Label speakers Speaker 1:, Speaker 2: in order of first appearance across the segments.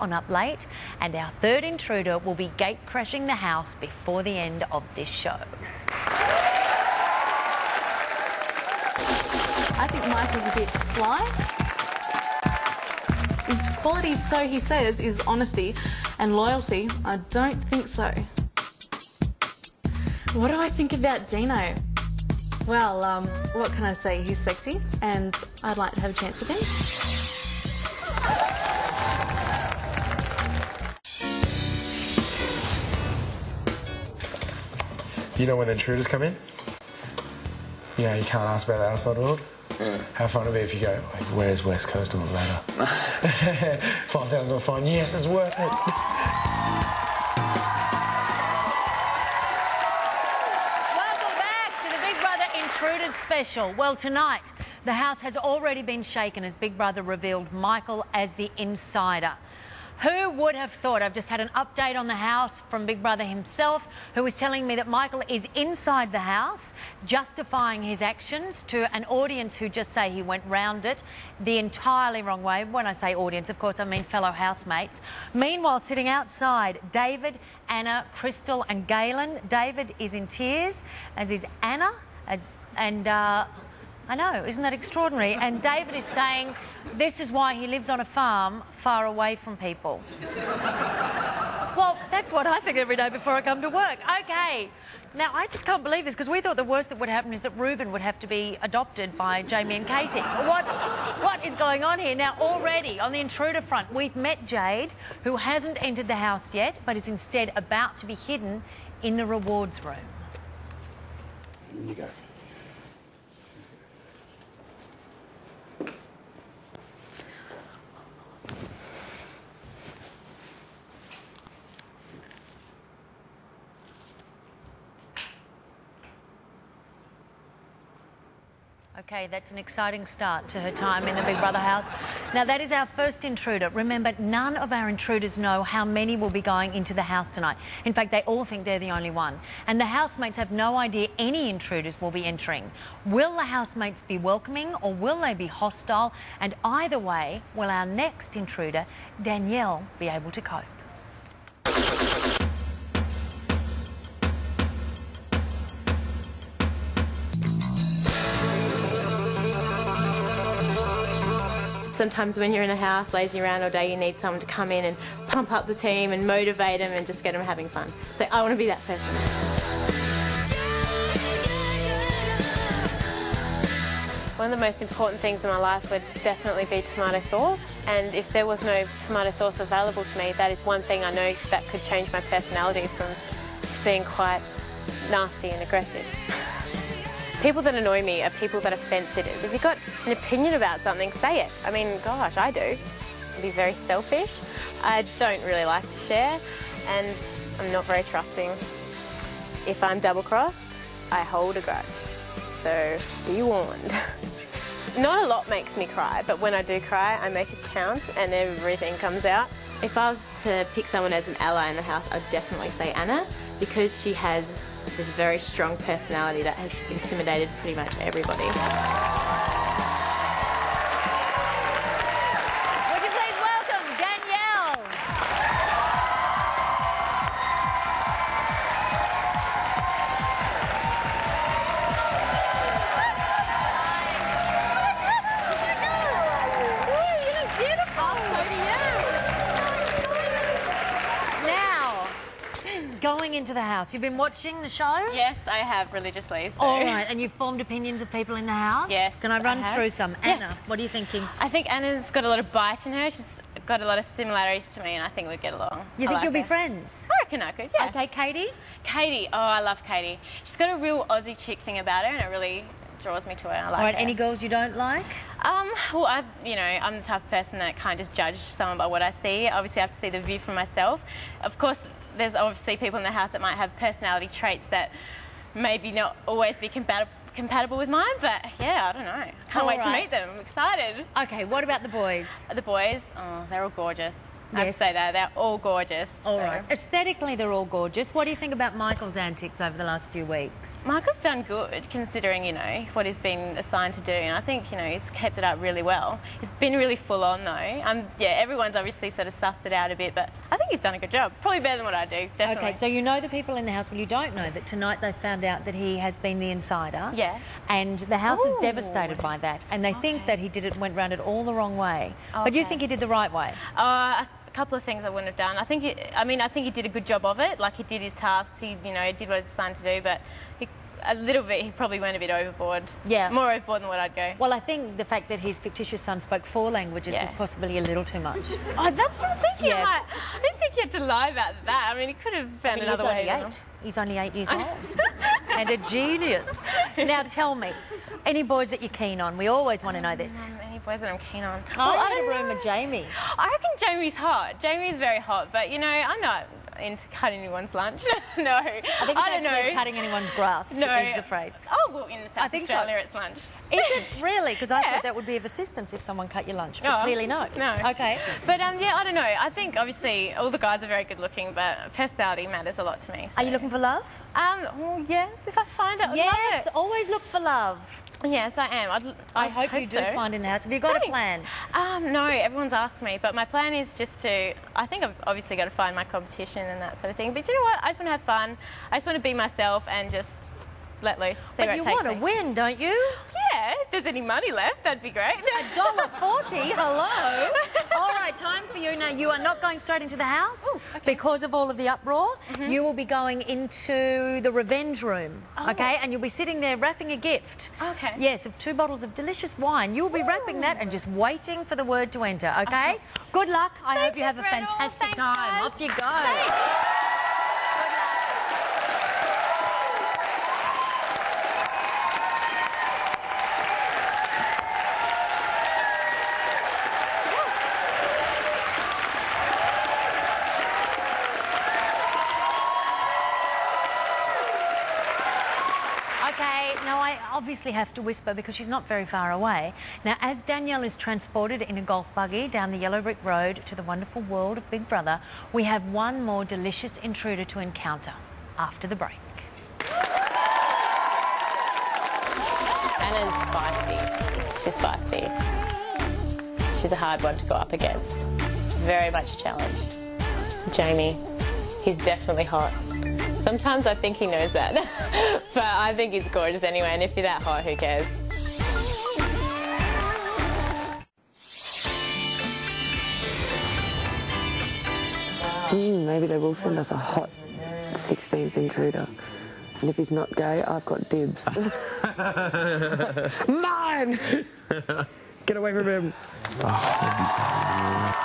Speaker 1: on Up Late, and our third intruder will be gate crashing the house before the end of this show.
Speaker 2: I think Michael's a bit fly. His qualities, so he says, is honesty and loyalty. I don't think so. What do I think about Dino? Well, um, what can I say? He's sexy, and I'd like to have a chance with him.
Speaker 3: You know when the intruders come in? You know, you can't ask about the outside world. How fun it'd be if you go, like, where's West Coast on the ladder? 5,000 a fine, yes, it's worth it.
Speaker 1: Welcome back to the Big Brother Intruders special. Well, tonight, the house has already been shaken as Big Brother revealed Michael as the insider. Who would have thought? I've just had an update on the house from Big Brother himself, who is telling me that Michael is inside the house, justifying his actions to an audience who just say he went round it the entirely wrong way. When I say audience, of course, I mean fellow housemates. Meanwhile, sitting outside, David, Anna, Krystal, and Galen. David is in tears, as is Anna, as, and uh, I know, isn't that extraordinary? And David is saying this is why he lives on a farm far away from people. well, that's what I think every day before I come to work. Okay. Now, I just can't believe this because we thought the worst that would happen is that Ruben would have to be adopted by Jamie and Katie. What, what is going on here? Now, already on the intruder front, we've met Jade, who hasn't entered the house yet, but is instead about to be hidden in the rewards room.
Speaker 3: You go.
Speaker 1: Okay, that's an exciting start to her time in the Big Brother house. Now, that is our first intruder. Remember, none of our intruders know how many will be going into the house tonight. In fact, they all think they're the only one. And the housemates have no idea any intruders will be entering. Will the housemates be welcoming or will they be hostile? And either way, will our next intruder, Danielle, be able to cope?
Speaker 4: Sometimes when you're in a house lazy around all day, you need someone to come in and pump up the team and motivate them and just get them having fun. So I want to be that person. One of the most important things in my life would definitely be tomato sauce. And if there was no tomato sauce available to me, that is one thing I know that could change my personality from being quite nasty and aggressive. People that annoy me are people that are fence sitters. If you've got an opinion about something, say it. I mean, gosh, I do. I'd be very selfish. I don't really like to share, and I'm not very trusting. If I'm double crossed, I hold a grudge. So be warned. Not a lot makes me cry, but when I do cry, I make it count and everything comes out. If I was to pick someone as an ally in the house, I'd definitely say Anna because she has this very strong personality that has intimidated pretty much everybody.
Speaker 1: Into the house, you've been watching the show?
Speaker 4: Yes, I have religiously. So.
Speaker 1: All right, and you've formed opinions of people in the house?
Speaker 4: Yes,
Speaker 1: Can I run
Speaker 4: I
Speaker 1: through some?
Speaker 4: Yes.
Speaker 1: Anna, what are you thinking?
Speaker 4: I think Anna's got a lot of bite in her. She's got a lot of similarities to me, and I think we'd get along.
Speaker 1: You
Speaker 4: I
Speaker 1: think
Speaker 4: like
Speaker 1: you'll be friends?
Speaker 4: I reckon I could. Yeah.
Speaker 1: Okay, Katie?
Speaker 4: Katie. Oh, I love Katie. She's got a real Aussie chick thing about her, and it really draws me to her. I like
Speaker 1: All right,
Speaker 4: her.
Speaker 1: any girls you don't like?
Speaker 4: Um, well, I, you know, I'm the type of person that can't just judge someone by what I see. Obviously, I have to see the view for myself. Of course, there's obviously people in the house that might have personality traits that maybe not always be compatible compatible with mine, but yeah, I don't know. Can't
Speaker 1: All
Speaker 4: wait to meet them. I'm excited.
Speaker 1: Okay, what about the boys?
Speaker 4: The boys, oh, they're all gorgeous. I have to say that. They're all gorgeous.
Speaker 1: All
Speaker 4: so.
Speaker 1: right. Aesthetically, they're all gorgeous. What do you think about Michael's antics over the last few weeks?
Speaker 4: Michael's done good considering, you know, what he's been assigned to do. And I think, you know, he's kept it up really well. He's been really full on, though. Um, yeah, everyone's obviously sort of sussed it out a bit, but I think he's done a good job. Probably better than what I do, definitely.
Speaker 1: Okay, so you know the people in the house. Well, you don't know that tonight they found out that he has been the insider.
Speaker 4: Yeah.
Speaker 1: And the house is devastated by that, and they think that he did it, went round it all the wrong way. But you think he did the right way?
Speaker 4: Uh, couple of things I wouldn't have done. I think, he, I mean, I think he did a good job of it. Like he did his tasks. He, you know, did what he was assigned to do. But he, a little bit, he probably went a bit overboard.
Speaker 1: Yeah.
Speaker 4: More overboard than what I'd go.
Speaker 1: Well, I think the fact that his fictitious son spoke four languages
Speaker 4: Yeah.
Speaker 1: was possibly a little too much.
Speaker 4: Oh, that's what I was thinking.
Speaker 1: Yeah.
Speaker 4: Like, I didn't think he had to lie about that. I mean, he could have found
Speaker 1: But he's
Speaker 4: another way.
Speaker 1: only eight. He's only eight years old. and a genius. Now tell me, any boys that you're keen on? We always want to know this.
Speaker 4: Um, any boys that I'm keen on?
Speaker 1: I
Speaker 4: Well,
Speaker 1: had a rumour. Jamie.
Speaker 4: I reckon Jamie's hot. Jamie's very hot, but you know, I'm not into cutting anyone's lunch. no,
Speaker 1: I think it's
Speaker 4: don't
Speaker 1: actually
Speaker 4: know.
Speaker 1: cutting anyone's grass
Speaker 4: No,
Speaker 1: is the phrase.
Speaker 4: Oh, well, in South
Speaker 1: think so.
Speaker 4: Australia, it's lunch.
Speaker 1: Is it really? Because I thought that would be of assistance if someone cut your lunch, but
Speaker 4: Oh,
Speaker 1: clearly not.
Speaker 4: No.
Speaker 1: Okay.
Speaker 4: But um, yeah, I don't know. I think obviously all the guys are very good looking, but personality matters a lot to me.
Speaker 1: Are you looking for love?
Speaker 4: Um, well, yes, if I find it,
Speaker 1: Yes,
Speaker 4: love
Speaker 1: always look for love.
Speaker 4: Yes, I am. I'd,
Speaker 1: I,
Speaker 4: I
Speaker 1: hope, you do
Speaker 4: so.
Speaker 1: find in the house. Have you got a plan?
Speaker 4: Um, no, everyone's asked me, but my plan is just to. I think I've obviously got to find my competition and that sort of thing. But you know what? I just want to have fun. I just want to be myself and just let loose, see
Speaker 1: But you want to win, don't you?
Speaker 4: Yeah, if there's any money left, that'd be great.
Speaker 1: A dollar forty. Hello. all right, time for you now. You are not going straight into the house
Speaker 4: Ooh, okay.
Speaker 1: because of all of the uproar. Mm-hmm. You will be going into the revenge room.
Speaker 4: Oh.
Speaker 1: Okay, and you'll be sitting there wrapping a gift.
Speaker 4: Okay.
Speaker 1: Yes, of two bottles of delicious wine. You will be wrapping that and just waiting for the word to enter. Okay. Uh-huh. Good luck. I
Speaker 4: Thank
Speaker 1: hope you have a fantastic
Speaker 4: Thanks,
Speaker 1: time.
Speaker 4: guys.
Speaker 1: Off you go.
Speaker 4: Thanks.
Speaker 1: Obviously have to whisper because she's not very far away. Now, as Danielle is transported in a golf buggy down the yellow brick road to the wonderful world of Big Brother, we have one more delicious intruder to encounter after the break.
Speaker 5: Anna's feisty. She's feisty. She's a hard one to go up against. Very much a challenge. Jamie, he's definitely hot. Sometimes I think he knows that. but I think he's gorgeous anyway, and if you're that hot, who cares?
Speaker 6: Mm, maybe they will send us a hot 16th intruder. And if he's not gay, I've got dibs. Mine! Get away from him.
Speaker 1: Welcome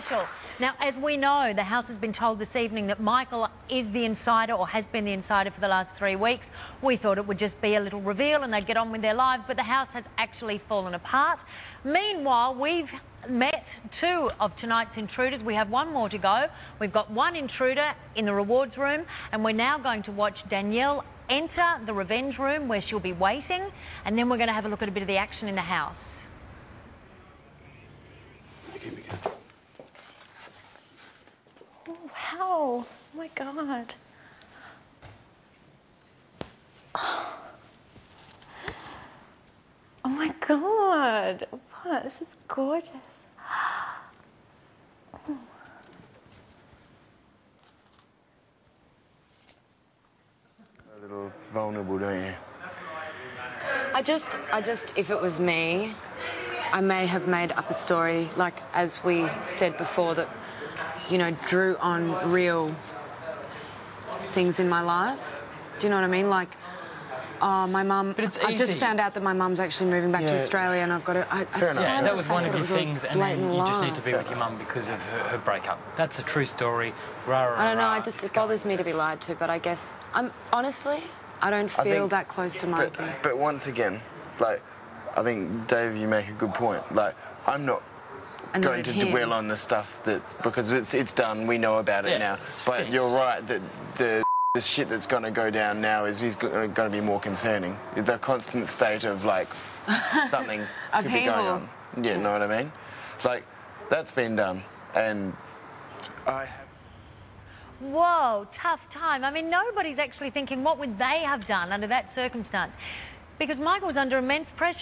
Speaker 1: special. Now, as we know, the House has been told this evening that Michael is the insider or has been the insider for the last three weeks. We thought it would just be a little reveal and they'd get on with their lives, but the House has actually fallen apart. Meanwhile, we've met two of tonight's intruders. We have one more to go. We've got one intruder in the rewards room, and we're now going to watch Danielle enter the revenge room where she'll be waiting, and then we're going to have a look at a bit of the action in the house.
Speaker 4: Wow. Oh my god. Oh my god. Wow, this is gorgeous.
Speaker 7: A little vulnerable, don't you?
Speaker 8: I just, I just, if it was me, I may have made up a story, like as we said before, that, you know, drew on real things in my life. Do you know what I mean? Like, oh, my mum.
Speaker 9: But it's
Speaker 8: I've just found out that my mum's actually moving back to Australia, and I've got to. I, I
Speaker 7: Fair enough.
Speaker 9: Yeah, that was one of
Speaker 8: that
Speaker 9: your
Speaker 8: it was a
Speaker 9: things, and then you just need to be with your mum because of her, her breakup. That's a true story. Rah, rah,
Speaker 8: I don't know.
Speaker 9: rah.
Speaker 8: I just it bothers me to be lied to, but I guess I'm honestly, I don't
Speaker 7: I
Speaker 8: feel
Speaker 7: think-
Speaker 8: that close to
Speaker 7: But,
Speaker 8: Mikey.
Speaker 7: but once again, like, I think Dave, you make a good point. Like, I'm not going to
Speaker 8: him.
Speaker 7: dwell on the stuff that because it's it's done. We know about it
Speaker 9: Yeah,
Speaker 7: now. But
Speaker 9: finished.
Speaker 7: you're right that the The shit that's going to go down now is he's going to be more concerning. The constant state of like something could be going on. Yeah, know what I mean? Like that's been done, and I have.
Speaker 1: Whoa, tough time. I mean, nobody's actually thinking what would they have done under that circumstance? Because Michael was under immense pressure.